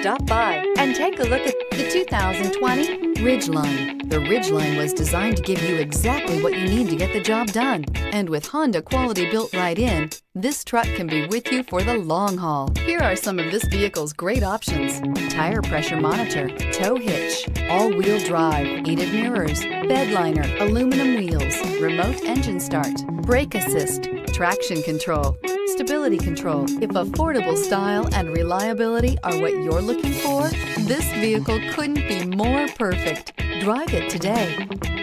Stop by and take a look at the 2020 Ridgeline. The Ridgeline was designed to give you exactly what you need to get the job done. And with Honda quality built right in, this truck can be with you for the long haul. Here are some of this vehicle's great options. Tire pressure monitor, tow hitch, all-wheel drive, heated mirrors, bed liner, aluminum wheels, remote engine start, brake assist, traction control, stability control. If affordable style and reliability are what you're looking for, this vehicle couldn't be more perfect. Drive it today.